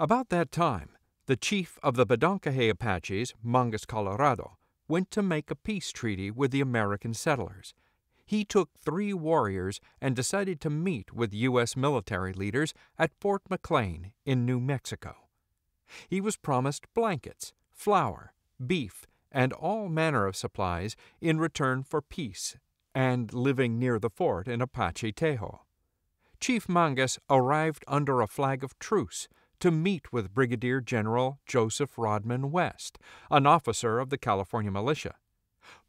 About that time, the chief of the Bedonkohe Apaches, Mangus Colorado, went to make a peace treaty with the American settlers. He took three warriors and decided to meet with U.S. military leaders at Fort McLane in New Mexico. He was promised blankets, flour, beef, and all manner of supplies in return for peace and living near the fort in Apache Tejo. Chief Mangus arrived under a flag of truce to meet with Brigadier General Joseph Rodman West, an officer of the California militia.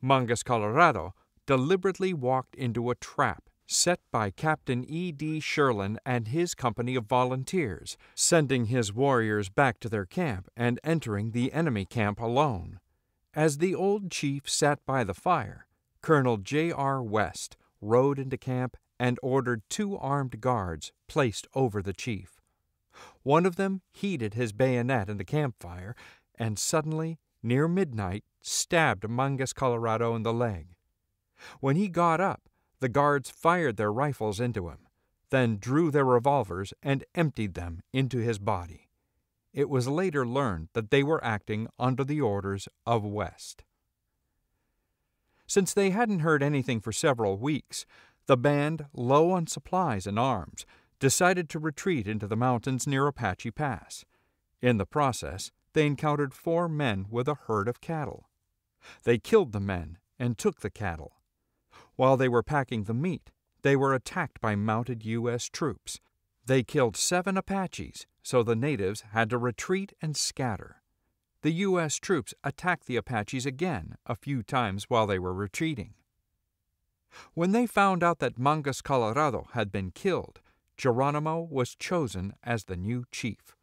Mangus Colorado deliberately walked into a trap set by Captain E. D. Shirland and his company of volunteers, sending his warriors back to their camp and entering the enemy camp alone. As the old chief sat by the fire, Colonel J. R. West rode into camp and ordered two armed guards placed over the chief. One of them heated his bayonet in the campfire and suddenly, near midnight, stabbed Mangus Colorado in the leg. When he got up, the guards fired their rifles into him, then drew their revolvers and emptied them into his body. It was later learned that they were acting under the orders of West. Since they hadn't heard anything for several weeks, the band, low on supplies and arms, decided to retreat into the mountains near Apache Pass. In the process, they encountered four men with a herd of cattle. They killed the men and took the cattle. While they were packing the meat, they were attacked by mounted U.S. troops. They killed seven Apaches, so the natives had to retreat and scatter the U.S. troops attacked the Apaches again a few times while they were retreating. When they found out that Mangus Colorado had been killed, Geronimo was chosen as the new chief.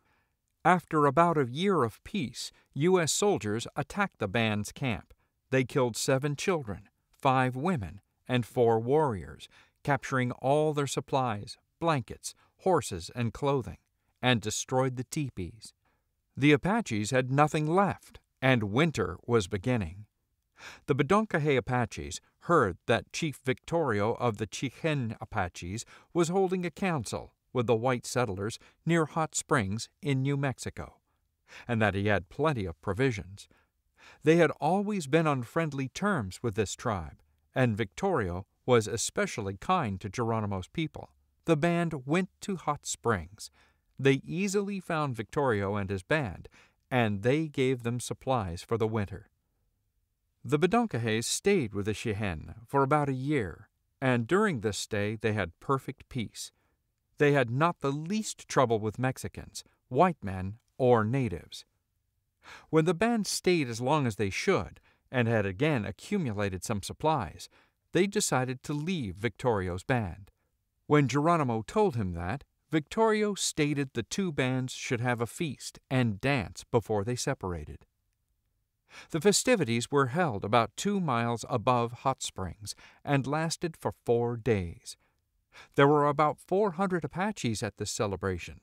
After about a year of peace, U.S. soldiers attacked the band's camp. They killed seven children, five women, and four warriors, capturing all their supplies, blankets, horses, and clothing, and destroyed the teepees. The Apaches had nothing left, and winter was beginning. The Bedonkohe Apaches heard that Chief Victorio of the Chihenne Apaches was holding a council with the white settlers near Hot Springs in New Mexico, and that he had plenty of provisions. They had always been on friendly terms with this tribe, and Victorio was especially kind to Geronimo's people. The band went to Hot Springs they easily found Victorio and his band, and they gave them supplies for the winter. The Bedonkohes stayed with the Chihenne for about a year, and during this stay they had perfect peace. They had not the least trouble with Mexicans, white men, or natives. When the band stayed as long as they should, and had again accumulated some supplies, they decided to leave Victorio's band. When Geronimo told him that, Victorio stated the two bands should have a feast and dance before they separated. The festivities were held about two miles above Hot Springs and lasted for four days. There were about 400 Apaches at this celebration.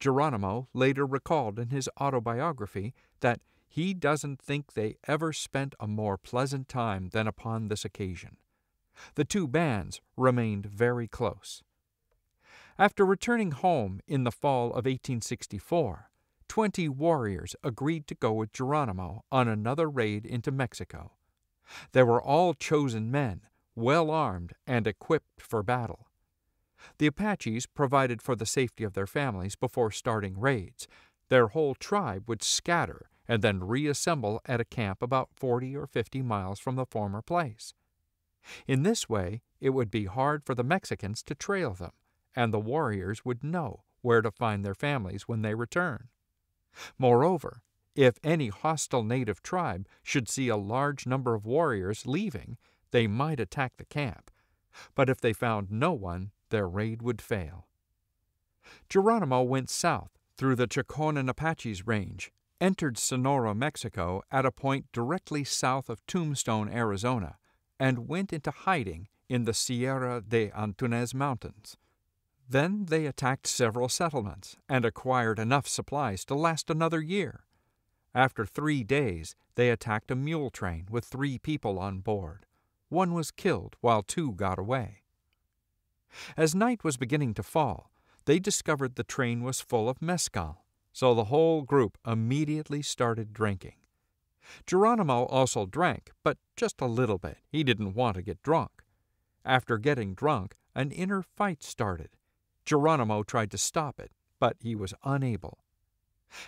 Geronimo later recalled in his autobiography that he doesn't think they ever spent a more pleasant time than upon this occasion. The two bands remained very close. After returning home in the fall of 1864, twenty warriors agreed to go with Geronimo on another raid into Mexico. They were all chosen men, well armed and equipped for battle. The Apaches provided for the safety of their families before starting raids. Their whole tribe would scatter and then reassemble at a camp about 40 or 50 miles from the former place. In this way, it would be hard for the Mexicans to trail them and the warriors would know where to find their families when they return. Moreover, if any hostile native tribe should see a large number of warriors leaving, they might attack the camp, but if they found no one, their raid would fail. Geronimo went south through the Chokonen Apaches range, entered Sonora, Mexico at a point directly south of Tombstone, Arizona, and went into hiding in the Sierra de Antunez Mountains. Then they attacked several settlements and acquired enough supplies to last another year. After three days, they attacked a mule train with three people on board. One was killed while two got away. As night was beginning to fall, they discovered the train was full of mescal, so the whole group immediately started drinking. Geronimo also drank, but just a little bit. He didn't want to get drunk. After getting drunk, an inner fight started. Geronimo tried to stop it, but he was unable.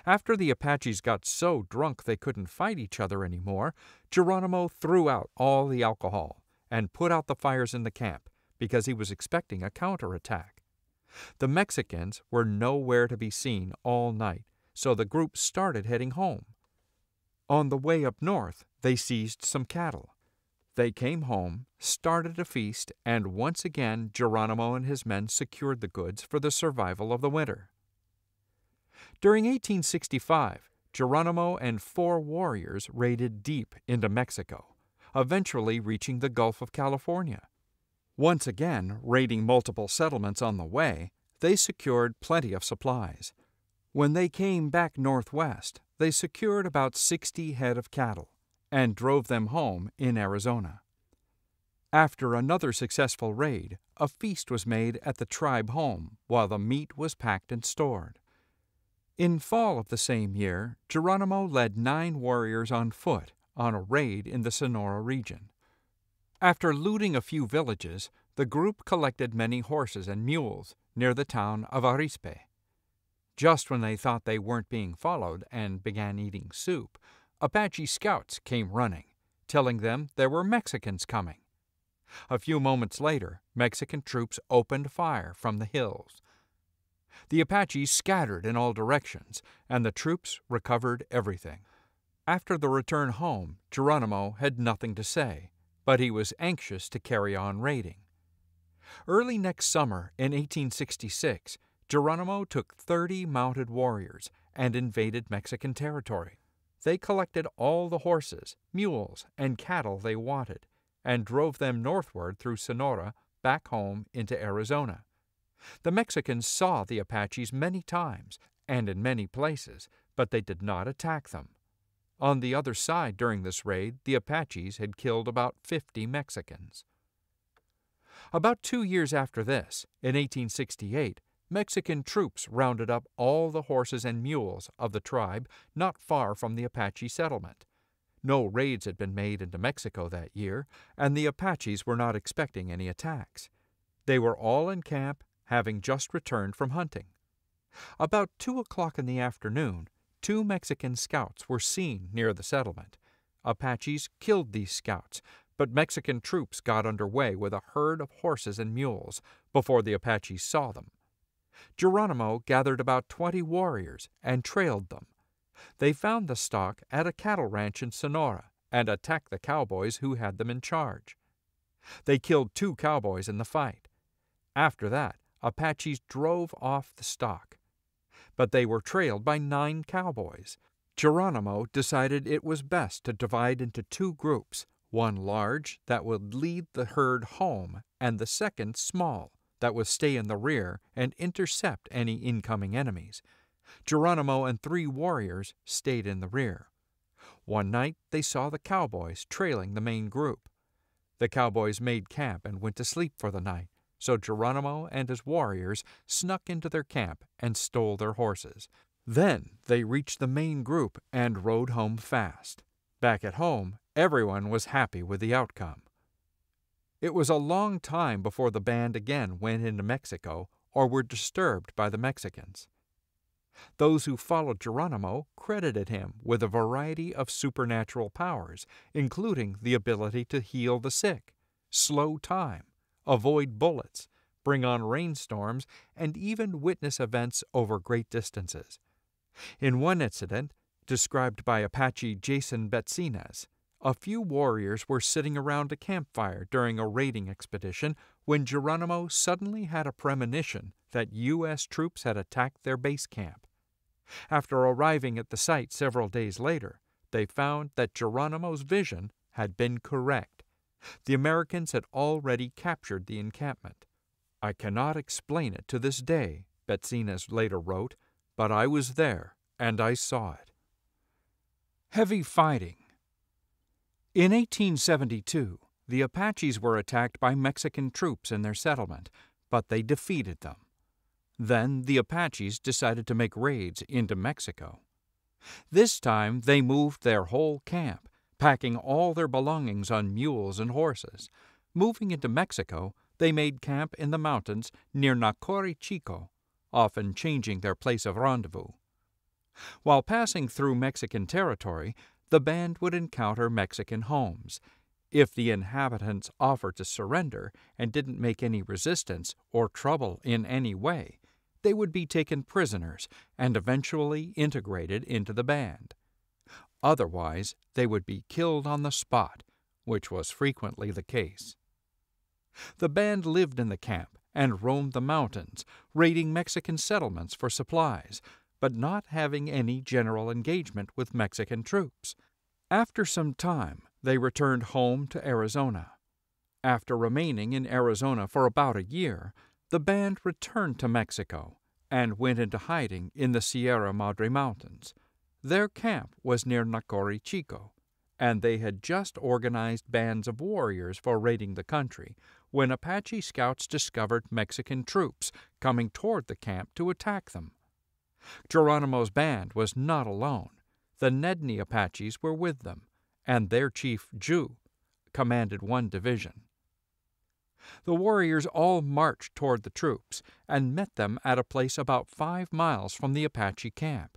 After the Apaches got so drunk they couldn't fight each other anymore, Geronimo threw out all the alcohol and put out the fires in the camp because he was expecting a counterattack. The Mexicans were nowhere to be seen all night, so the group started heading home. On the way up north, they seized some cattle. They came home, started a feast, and once again Geronimo and his men secured the goods for the survival of the winter. During 1865, Geronimo and four warriors raided deep into Mexico, eventually reaching the Gulf of California. Once again, raiding multiple settlements on the way, they secured plenty of supplies. When they came back northwest, they secured about 60 head of cattle and drove them home in Arizona. After another successful raid, a feast was made at the tribe home while the meat was packed and stored. In fall of the same year, Geronimo led nine warriors on foot on a raid in the Sonora region. After looting a few villages, the group collected many horses and mules near the town of Arispe. Just when they thought they weren't being followed and began eating soup, Apache scouts came running, telling them there were Mexicans coming. A few moments later, Mexican troops opened fire from the hills, the Apaches scattered in all directions, and the troops recovered everything. After the return home, Geronimo had nothing to say, but he was anxious to carry on raiding. Early next summer, in 1866, Geronimo took 30 mounted warriors and invaded Mexican territory. They collected all the horses, mules, and cattle they wanted and drove them northward through Sonora back home into Arizona. The Mexicans saw the Apaches many times and in many places, but they did not attack them. On the other side during this raid, the Apaches had killed about 50 Mexicans. About two years after this, in 1868, Mexican troops rounded up all the horses and mules of the tribe not far from the Apache settlement. No raids had been made into Mexico that year, and the Apaches were not expecting any attacks. They were all in camp having just returned from hunting. About two o'clock in the afternoon, two Mexican scouts were seen near the settlement. Apaches killed these scouts, but Mexican troops got under way with a herd of horses and mules before the Apaches saw them. Geronimo gathered about twenty warriors and trailed them. They found the stock at a cattle ranch in Sonora and attacked the cowboys who had them in charge. They killed two cowboys in the fight. After that, Apaches drove off the stock. But they were trailed by nine cowboys. Geronimo decided it was best to divide into two groups, one large that would lead the herd home, and the second small that would stay in the rear and intercept any incoming enemies. Geronimo and three warriors stayed in the rear. One night they saw the cowboys trailing the main group. The cowboys made camp and went to sleep for the night, so Geronimo and his warriors snuck into their camp and stole their horses. Then they reached the main group and rode home fast. Back at home, everyone was happy with the outcome. It was a long time before the band again went into Mexico or were disturbed by the Mexicans. Those who followed Geronimo credited him with a variety of supernatural powers, including the ability to heal the sick, slow time, avoid bullets, bring on rainstorms, and even witness events over great distances. In one incident, described by Apache Jason Betzinez, a few warriors were sitting around a campfire during a raiding expedition when Geronimo suddenly had a premonition that U.S. troops had attacked their base camp. After arriving at the site several days later, they found that Geronimo's vision had been correct. The Americans had already captured the encampment. I cannot explain it to this day, Betzinez later wrote, but I was there and I saw it. Heavy fighting. In 1872, the Apaches were attacked by Mexican troops in their settlement, but they defeated them. Then the Apaches decided to make raids into Mexico. This time they moved their whole camp, packing all their belongings on mules and horses. Moving into Mexico, they made camp in the mountains near Nacori Chico, often changing their place of rendezvous. While passing through Mexican territory, the band would encounter Mexican homes. If the inhabitants offered to surrender and didn't make any resistance or trouble in any way, they would be taken prisoners and eventually integrated into the band. Otherwise, they would be killed on the spot, which was frequently the case. The band lived in the camp and roamed the mountains, raiding Mexican settlements for supplies, but not having any general engagement with Mexican troops. After some time, they returned home to Arizona. After remaining in Arizona for about a year, the band returned to Mexico and went into hiding in the Sierra Madre Mountains. Their camp was near Nacori Chico, and they had just organized bands of warriors for raiding the country when Apache scouts discovered Mexican troops coming toward the camp to attack them. Geronimo's band was not alone. The Nedni Apaches were with them, and their chief, Juh, commanded one division. The warriors all marched toward the troops and met them at a place about five miles from the Apache camp.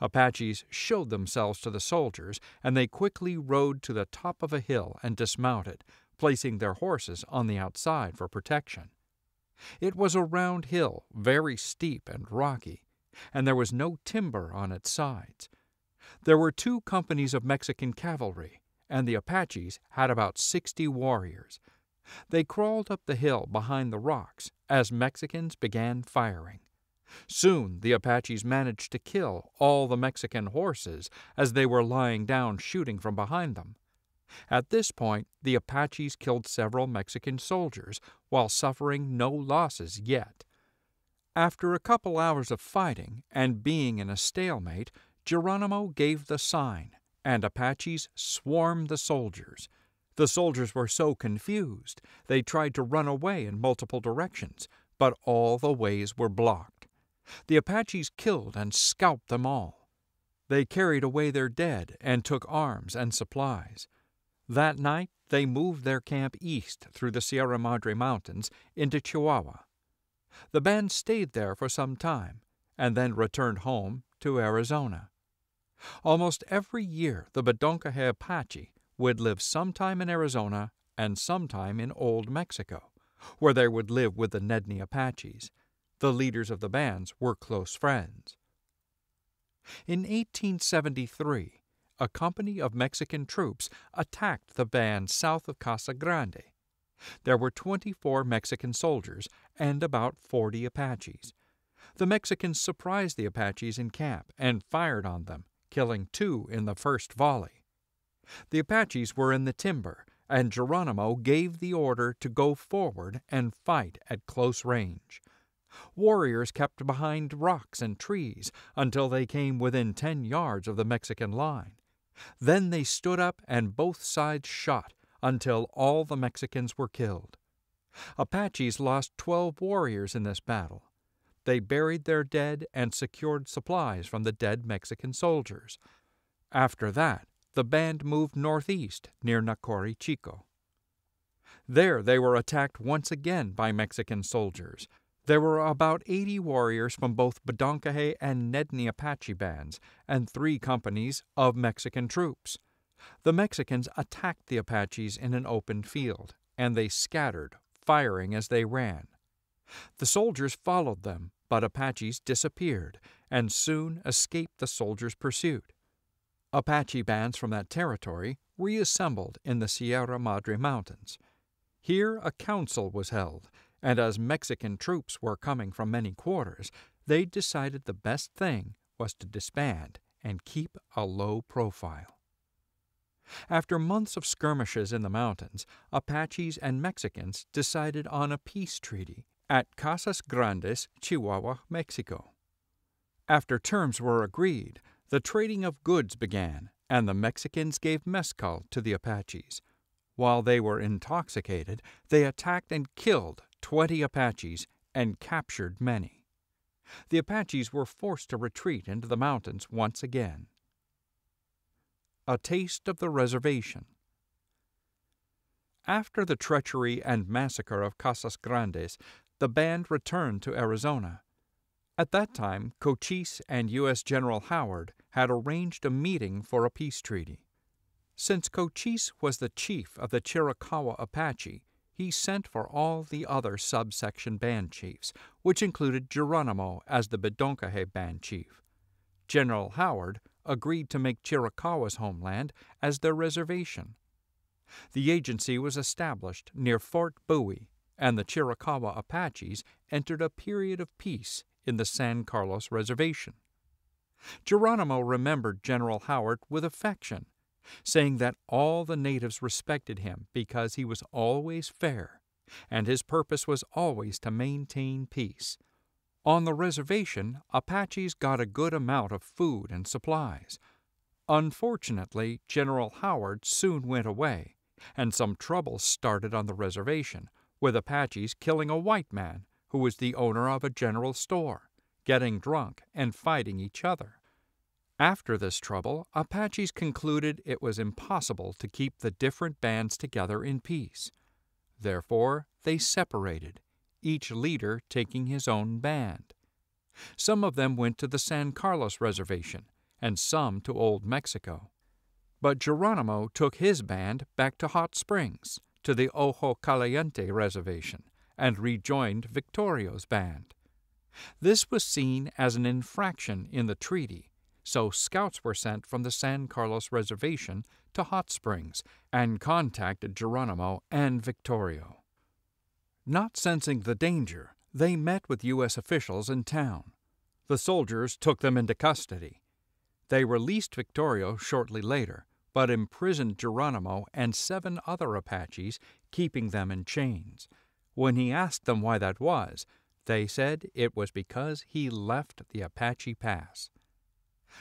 Apaches showed themselves to the soldiers, and they quickly rode to the top of a hill and dismounted, placing their horses on the outside for protection. It was a round hill, very steep and rocky, and there was no timber on its sides. There were two companies of Mexican cavalry, and the Apaches had about sixty warriors. They crawled up the hill behind the rocks as Mexicans began firing. Soon the Apaches managed to kill all the Mexican horses as they were lying down shooting from behind them. At this point, the Apaches killed several Mexican soldiers while suffering no losses yet. After a couple hours of fighting and being in a stalemate, Geronimo gave the sign, and Apaches swarmed the soldiers. The soldiers were so confused they tried to run away in multiple directions, but all the ways were blocked. The Apaches killed and scalped them all. They carried away their dead and took arms and supplies. That night, they moved their camp east through the Sierra Madre Mountains into Chihuahua. The band stayed there for some time and then returned home to Arizona. Almost every year, the Bedonkohe Apache would live sometime in Arizona and sometime in Old Mexico, where they would live with the Nedni Apaches. The leaders of the bands were close friends. In 1873, a company of Mexican troops attacked the band south of Casa Grande. There were 24 Mexican soldiers and about 40 Apaches. The Mexicans surprised the Apaches in camp and fired on them, killing two in the first volley. The Apaches were in the timber, and Geronimo gave the order to go forward and fight at close range. Warriors kept behind rocks and trees until they came within ten yards of the Mexican line. Then they stood up and both sides shot until all the Mexicans were killed. Apaches lost 12 warriors in this battle. They buried their dead and secured supplies from the dead Mexican soldiers. After that, the band moved northeast near Nacori Chico. There they were attacked once again by Mexican soldiers. There were about 80 warriors from both Bedonkohe and Nedni Apache bands and three companies of Mexican troops. The Mexicans attacked the Apaches in an open field, and they scattered, firing as they ran. The soldiers followed them, but Apaches disappeared and soon escaped the soldiers' pursuit. Apache bands from that territory reassembled in the Sierra Madre Mountains. Here a council was held, and as Mexican troops were coming from many quarters, they decided the best thing was to disband and keep a low profile. After months of skirmishes in the mountains, Apaches and Mexicans decided on a peace treaty at Casas Grandes, Chihuahua, Mexico. After terms were agreed, the trading of goods began, and the Mexicans gave mezcal to the Apaches. While they were intoxicated, they attacked and killed 20 Apaches and captured many. The Apaches were forced to retreat into the mountains once again. A Taste of the Reservation After the treachery and massacre of Casas Grandes, the band returned to Arizona. At that time, Cochise and U.S. General Howard had arranged a meeting for a peace treaty. Since Cochise was the chief of the Chiricahua Apache, he sent for all the other subsection band chiefs, which included Geronimo as the Bedonkohe band chief. General Howard agreed to make Chiricahua's homeland as their reservation. The agency was established near Fort Bowie, and the Chiricahua Apaches entered a period of peace in the San Carlos Reservation. Geronimo remembered General Howard with affection, saying that all the natives respected him because he was always fair, and his purpose was always to maintain peace. On the reservation, Apaches got a good amount of food and supplies. Unfortunately, General Howard soon went away, and some trouble started on the reservation, with Apaches killing a white man who was the owner of a general store, getting drunk and fighting each other. After this trouble, Apaches concluded it was impossible to keep the different bands together in peace. Therefore, they separated, each leader taking his own band. Some of them went to the San Carlos Reservation, and some to Old Mexico. But Geronimo took his band back to Hot Springs, to the Ojo Caliente Reservation, and rejoined Victorio's band. This was seen as an infraction in the treaty, so scouts were sent from the San Carlos Reservation to Hot Springs and contacted Geronimo and Victorio. Not sensing the danger, they met with U.S. officials in town. The soldiers took them into custody. They released Victorio shortly later, but imprisoned Geronimo and seven other Apaches, keeping them in chains. When he asked them why that was, they said it was because he left the Apache Pass.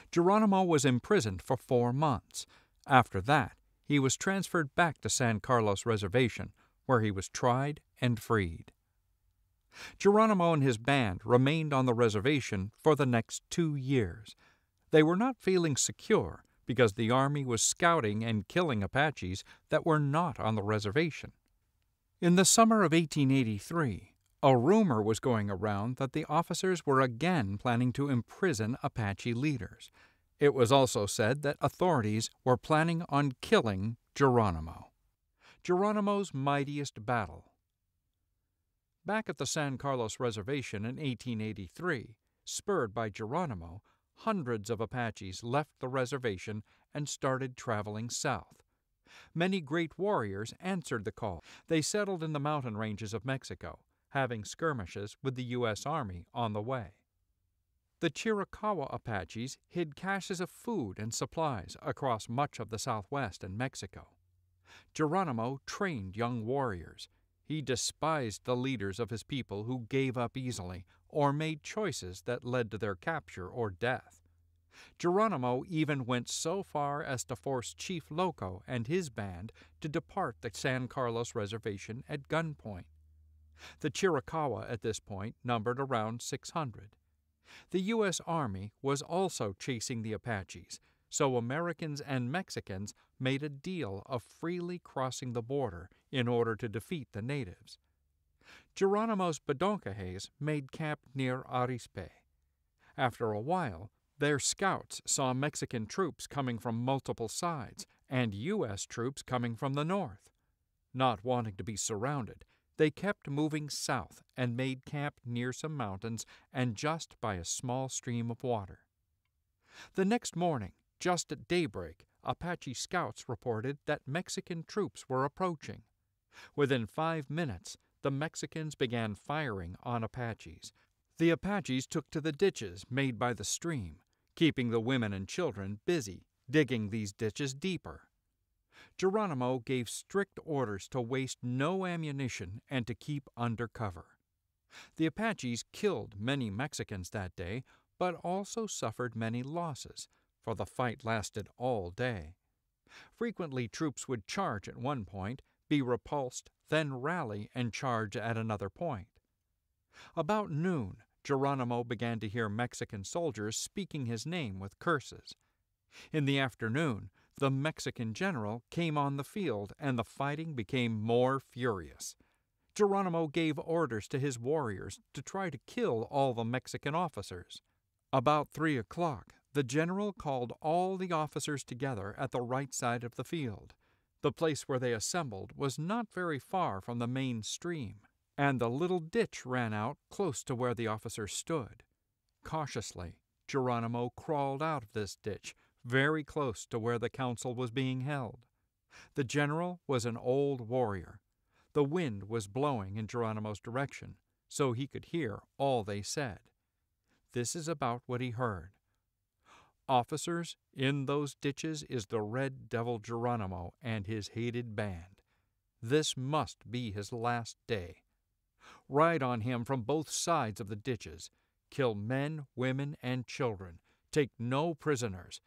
Geronimo was imprisoned for four months. After that, he was transferred back to San Carlos Reservation, where he was tried and freed. Geronimo and his band remained on the reservation for the next two years. They were not feeling secure because the Army was scouting and killing Apaches that were not on the reservation. In the summer of 1883, a rumor was going around that the officers were again planning to imprison Apache leaders. It was also said that authorities were planning on killing Geronimo. Geronimo's mightiest battle. Back at the San Carlos Reservation in 1883, spurred by Geronimo, hundreds of Apaches left the reservation and started traveling south. Many great warriors answered the call. They settled in the mountain ranges of Mexico, having skirmishes with the U.S. Army on the way. The Chiricahua Apaches hid caches of food and supplies across much of the southwest and Mexico. Geronimo trained young warriors. He despised the leaders of his people who gave up easily or made choices that led to their capture or death. Geronimo even went so far as to force Chief Loco and his band to depart the San Carlos Reservation at gunpoint. The Chiricahua at this point numbered around 600. The U.S. Army was also chasing the Apaches, so Americans and Mexicans made a deal of freely crossing the border in order to defeat the natives. Geronimo's Bedonkohes made camp near Arispe. After a while, their scouts saw Mexican troops coming from multiple sides and U.S. troops coming from the north. Not wanting to be surrounded, they kept moving south and made camp near some mountains and just by a small stream of water. The next morning, just at daybreak, Apache scouts reported that Mexican troops were approaching. Within five minutes, the Mexicans began firing on Apaches. The Apaches took to the ditches made by the stream keeping the women and children busy digging these ditches deeper. Geronimo gave strict orders to waste no ammunition and to keep under cover. The Apaches killed many Mexicans that day, but also suffered many losses, for the fight lasted all day. Frequently, troops would charge at one point, be repulsed, then rally and charge at another point. About noon, Geronimo began to hear Mexican soldiers speaking his name with curses. In the afternoon, the Mexican general came on the field and the fighting became more furious. Geronimo gave orders to his warriors to try to kill all the Mexican officers. About three o'clock, the general called all the officers together at the right side of the field. The place where they assembled was not very far from the main stream, and the little ditch ran out close to where the officers stood. Cautiously, Geronimo crawled out of this ditch very close to where the council was being held. The general was an old warrior. The wind was blowing in Geronimo's direction, so he could hear all they said. This is about what he heard. Officers, in those ditches is the red devil Geronimo and his hated band. This must be his last day. Ride on him from both sides of the ditches. Kill men, women, and children. Take no prisoners.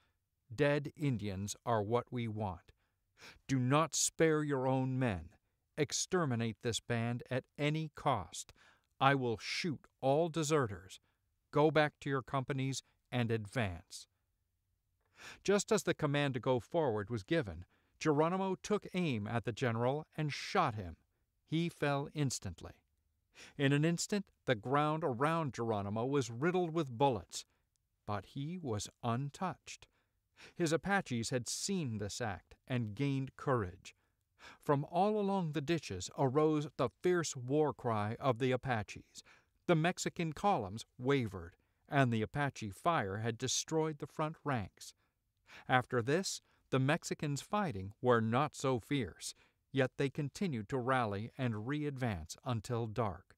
Dead Indians are what we want. Do not spare your own men. Exterminate this band at any cost. I will shoot all deserters. Go back to your companies and advance. Just as the command to go forward was given, Geronimo took aim at the general and shot him. He fell instantly. In an instant, the ground around Geronimo was riddled with bullets, but he was untouched. His Apaches had seen this act and gained courage. From all along the ditches arose the fierce war cry of the Apaches. The Mexican columns wavered, and the Apache fire had destroyed the front ranks. After this, the Mexicans fighting were not so fierce, yet they continued to rally and re advance until dark.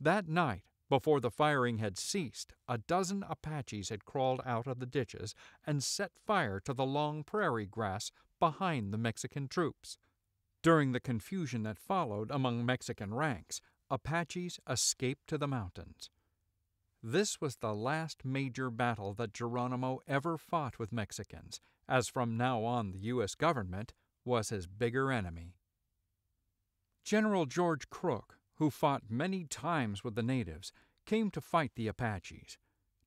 That night, before the firing had ceased, a dozen Apaches had crawled out of the ditches and set fire to the long prairie grass behind the Mexican troops. During the confusion that followed among Mexican ranks, Apaches escaped to the mountains. This was the last major battle that Geronimo ever fought with Mexicans, as from now on the U.S. government was his bigger enemy. General George Crook who fought many times with the natives, came to fight the Apaches.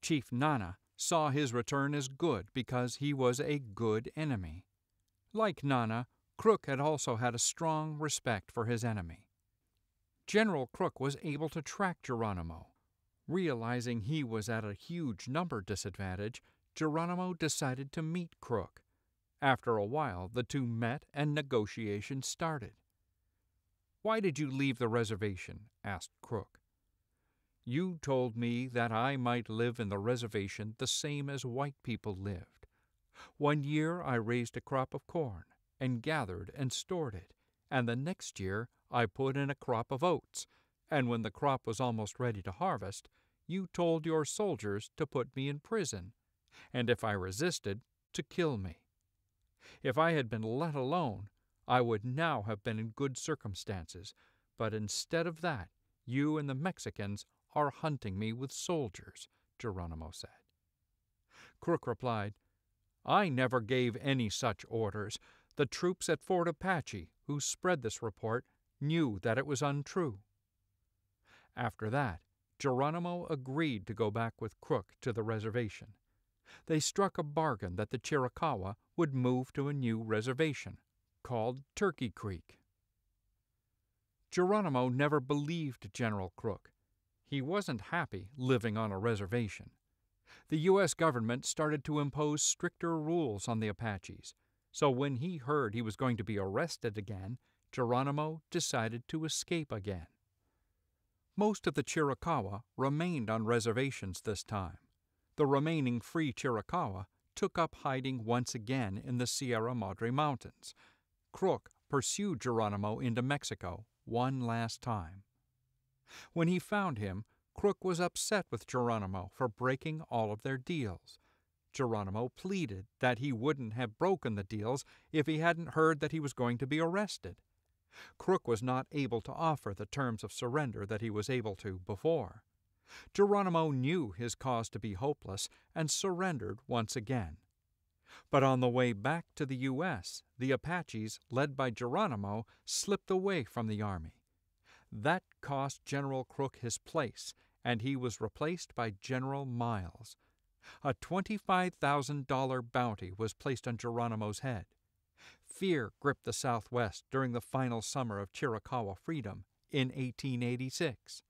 Chief Nana saw his return as good because he was a good enemy. Like Nana, Crook had also had a strong respect for his enemy. General Crook was able to track Geronimo. Realizing he was at a huge number disadvantage, Geronimo decided to meet Crook. After a while, the two met and negotiations started. Why did you leave the reservation? asked Crook. You told me that I might live in the reservation the same as white people lived. One year I raised a crop of corn and gathered and stored it, and the next year I put in a crop of oats, and when the crop was almost ready to harvest, you told your soldiers to put me in prison, and if I resisted, to kill me. If I had been let alone, I would now have been in good circumstances, but instead of that, you and the Mexicans are hunting me with soldiers, Geronimo said. Crook replied, I never gave any such orders. The troops at Fort Apache, who spread this report, knew that it was untrue. After that, Geronimo agreed to go back with Crook to the reservation. They struck a bargain that the Chiricahua would move to a new reservation, called Turkey Creek. Geronimo never believed General Crook. He wasn't happy living on a reservation. The U.S. government started to impose stricter rules on the Apaches, so when he heard he was going to be arrested again, Geronimo decided to escape again. Most of the Chiricahua remained on reservations this time. The remaining free Chiricahua took up hiding once again in the Sierra Madre Mountains, Crook pursued Geronimo into Mexico one last time. When he found him, Crook was upset with Geronimo for breaking all of their deals. Geronimo pleaded that he wouldn't have broken the deals if he hadn't heard that he was going to be arrested. Crook was not able to offer the terms of surrender that he was able to before. Geronimo knew his cause to be hopeless and surrendered once again. But on the way back to the U.S., the Apaches, led by Geronimo, slipped away from the army. That cost General Crook his place, and he was replaced by General Miles. A $25,000 bounty was placed on Geronimo's head. Fear gripped the Southwest during the final summer of Chiricahua freedom in 1886.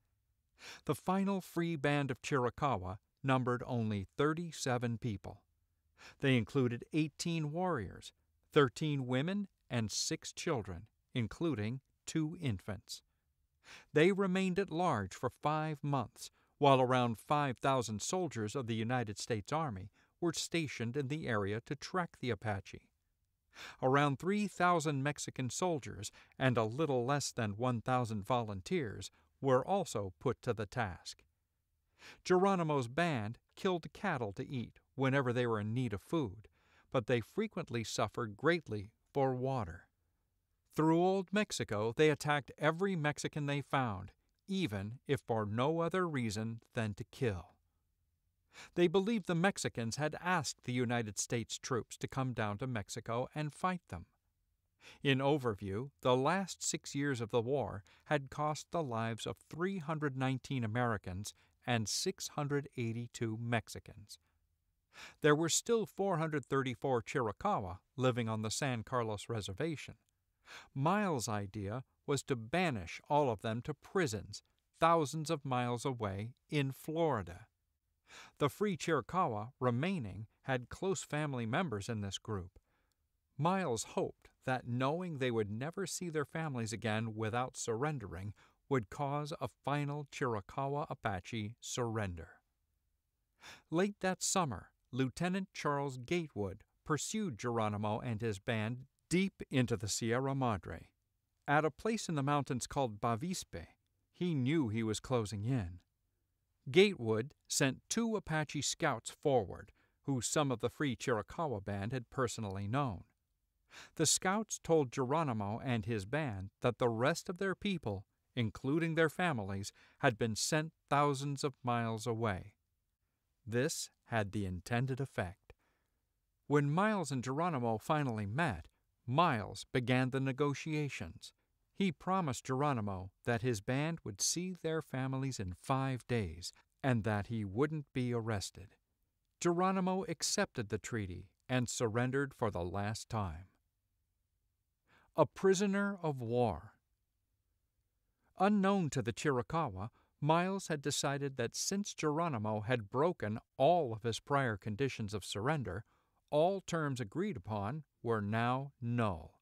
The final free band of Chiricahua numbered only 37 people. They included 18 warriors, 13 women, and six children, including two infants. They remained at large for five months, while around 5,000 soldiers of the United States Army were stationed in the area to track the Apache. Around 3,000 Mexican soldiers and a little less than 1,000 volunteers were also put to the task. Geronimo's band killed cattle to eat whenever they were in need of food, but they frequently suffered greatly for water. Through Old Mexico, they attacked every Mexican they found, even if for no other reason than to kill. They believed the Mexicans had asked the United States troops to come down to Mexico and fight them. In overview, the last six years of the war had cost the lives of 319 Americans and 682 Mexicans. There were still 434 Chiricahua living on the San Carlos Reservation. Miles' idea was to banish all of them to prisons thousands of miles away in Florida. The free Chiricahua remaining had close family members in this group. Miles hoped that knowing they would never see their families again without surrendering would cause a final Chiricahua Apache surrender. Late that summer, Lieutenant Charles Gatewood pursued Geronimo and his band deep into the Sierra Madre. At a place in the mountains called Bavispe, he knew he was closing in. Gatewood sent two Apache scouts forward, who some of the Free Chiricahua band had personally known. The scouts told Geronimo and his band that the rest of their people, including their families, had been sent thousands of miles away. This had the intended effect. When Miles and Geronimo finally met, Miles began the negotiations. He promised Geronimo that his band would see their families in five days and that he wouldn't be arrested. Geronimo accepted the treaty and surrendered for the last time. A prisoner of war. Unknown to the Chiricahua, Miles had decided that since Geronimo had broken all of his prior conditions of surrender, all terms agreed upon were now null.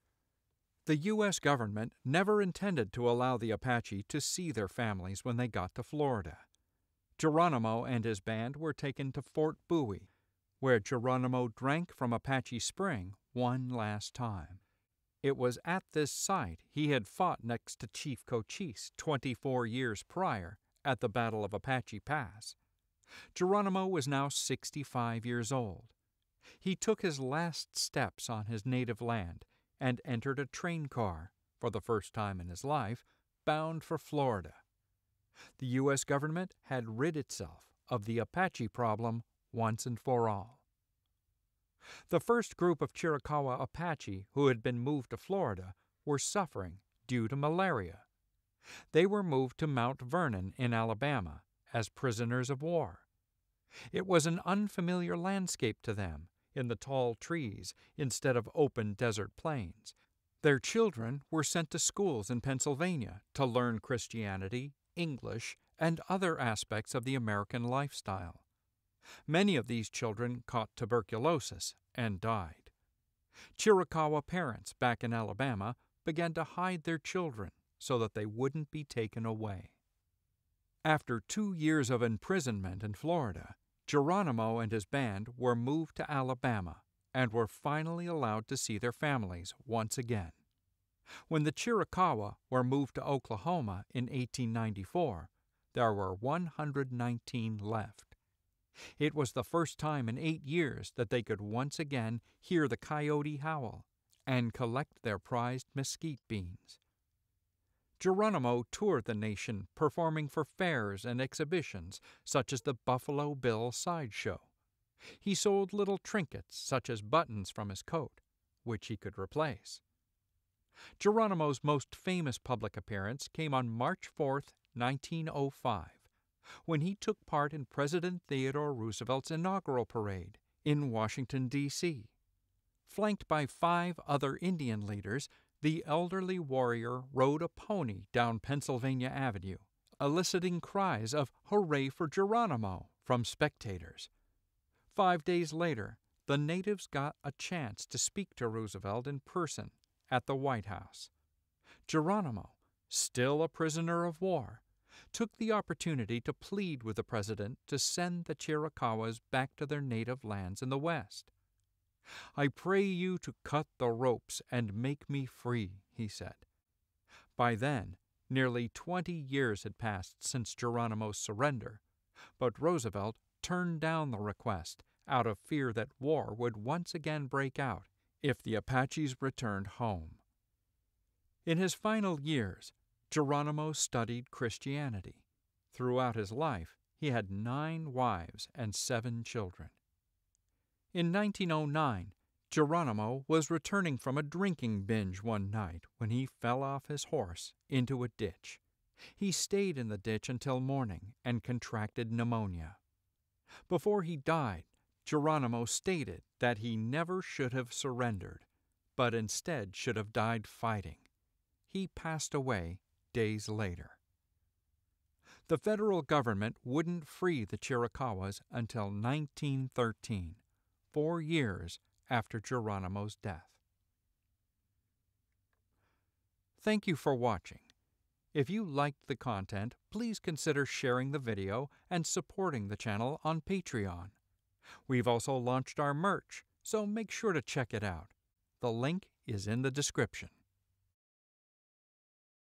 The U.S. government never intended to allow the Apache to see their families when they got to Florida. Geronimo and his band were taken to Fort Bowie, where Geronimo drank from Apache Spring one last time. It was at this site he had fought next to Chief Cochise 24 years prior at the Battle of Apache Pass. Geronimo was now 65 years old. He took his last steps on his native land and entered a train car, for the first time in his life, bound for Florida. The U.S. government had rid itself of the Apache problem once and for all. The first group of Chiricahua Apache who had been moved to Florida were suffering due to malaria. They were moved to Mount Vernon in Alabama as prisoners of war. It was an unfamiliar landscape to them, in the tall trees instead of open desert plains. Their children were sent to schools in Pennsylvania to learn Christianity, English, and other aspects of the American lifestyle. Many of these children caught tuberculosis and died. Chiricahua parents back in Alabama began to hide their children so that they wouldn't be taken away. After two years of imprisonment in Florida, Geronimo and his band were moved to Alabama and were finally allowed to see their families once again. When the Chiricahua were moved to Oklahoma in 1894, there were 119 left. It was the first time in eight years that they could once again hear the coyote howl and collect their prized mesquite beans. Geronimo toured the nation performing for fairs and exhibitions such as the Buffalo Bill Sideshow. He sold little trinkets such as buttons from his coat, which he could replace. Geronimo's most famous public appearance came on March 4, 1905, when he took part in President Theodore Roosevelt's inaugural parade in Washington, D.C. Flanked by five other Indian leaders, the elderly warrior rode a pony down Pennsylvania Avenue, eliciting cries of Hooray for Geronimo from spectators. Five days later, the natives got a chance to speak to Roosevelt in person at the White House. Geronimo, still a prisoner of war, took the opportunity to plead with the president to send the Chiricahuas back to their native lands in the West. I pray you to cut the ropes and make me free, he said. By then, nearly twenty years had passed since Geronimo's surrender, but Roosevelt turned down the request out of fear that war would once again break out if the Apaches returned home. In his final years, Geronimo studied Christianity. Throughout his life, he had nine wives and seven children. In 1909, Geronimo was returning from a drinking binge one night when he fell off his horse into a ditch. He stayed in the ditch until morning and contracted pneumonia. Before he died, Geronimo stated that he never should have surrendered, but instead should have died fighting. He passed away days later. The federal government wouldn't free the Chiricahuas until 1913 four years after Geronimo's death. Thank you for watching. If you liked the content, please consider sharing the video and supporting the channel on Patreon. We've also launched our merch, so make sure to check it out. The link is in the description.